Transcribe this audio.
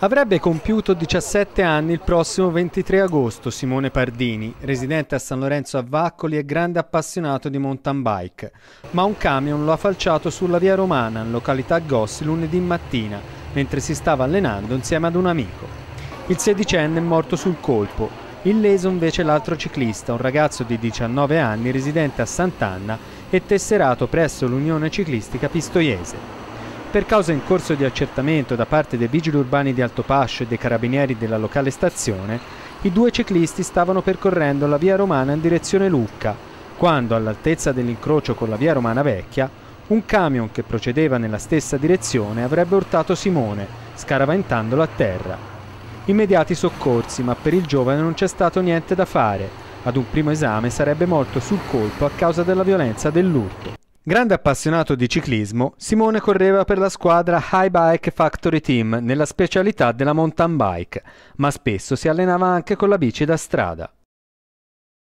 Avrebbe compiuto 17 anni il prossimo 23 agosto Simone Pardini, residente a San Lorenzo a Vaccoli e grande appassionato di mountain bike, ma un camion lo ha falciato sulla via Romana, in località Gossi, lunedì mattina, mentre si stava allenando insieme ad un amico. Il sedicenne è morto sul colpo, illeso invece l'altro ciclista, un ragazzo di 19 anni residente a Sant'Anna e tesserato presso l'Unione Ciclistica Pistoiese. Per causa in corso di accertamento da parte dei vigili urbani di Altopascio e dei carabinieri della locale stazione, i due ciclisti stavano percorrendo la via Romana in direzione Lucca, quando all'altezza dell'incrocio con la via Romana Vecchia, un camion che procedeva nella stessa direzione avrebbe urtato Simone, scaraventandolo a terra. Immediati soccorsi, ma per il giovane non c'è stato niente da fare. Ad un primo esame sarebbe morto sul colpo a causa della violenza dell'urto. Grande appassionato di ciclismo, Simone correva per la squadra High Bike Factory Team nella specialità della mountain bike, ma spesso si allenava anche con la bici da strada.